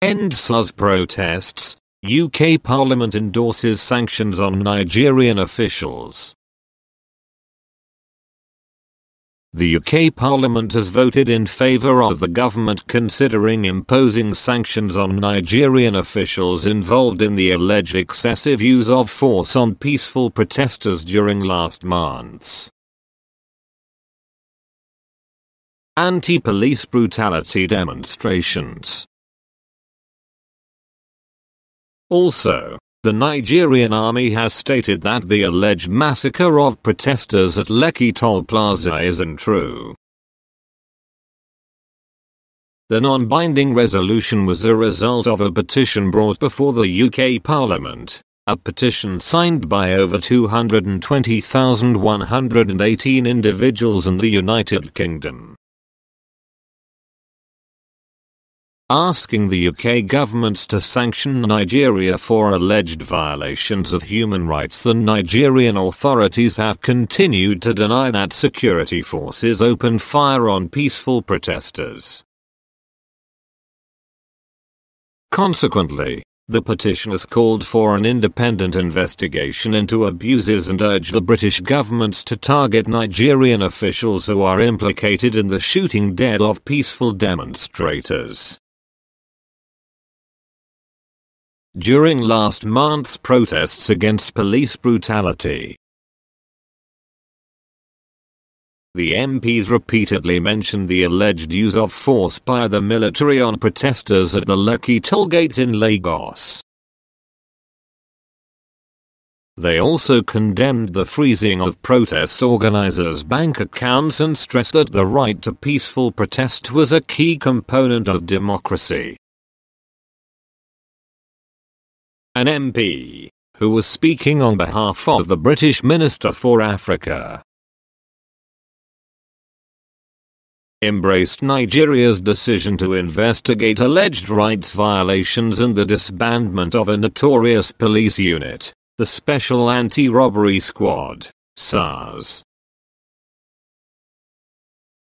End SARS protests. UK Parliament endorses sanctions on Nigerian officials. The UK Parliament has voted in favour of the government considering imposing sanctions on Nigerian officials involved in the alleged excessive use of force on peaceful protesters during last month's anti-police brutality demonstrations. Also, the Nigerian army has stated that the alleged massacre of protesters at Lekki Toll Plaza isn't true. The non-binding resolution was a result of a petition brought before the UK Parliament, a petition signed by over 220,118 individuals in the United Kingdom. Asking the UK government to sanction Nigeria for alleged violations of human rights. The Nigerian authorities have continued to deny that security forces opened fire on peaceful protesters. Consequently, the petitioners called for an independent investigation into abuses and urged the British government to target Nigerian officials who are implicated in the shooting dead of peaceful demonstrators. During last month's protests against police brutality. The MPs repeatedly mentioned the alleged use of force by the military on protesters at the Lekki tollgate in Lagos. They also condemned the freezing of protest organizers' bank accounts and stressed that the right to peaceful protest was a key component of democracy. An MP, who was speaking on behalf of the British Minister for Africa. embraced Nigeria's decision to investigate alleged rights violations and the disbandment of a notorious police unit, the Special Anti-Robbery Squad, SARS.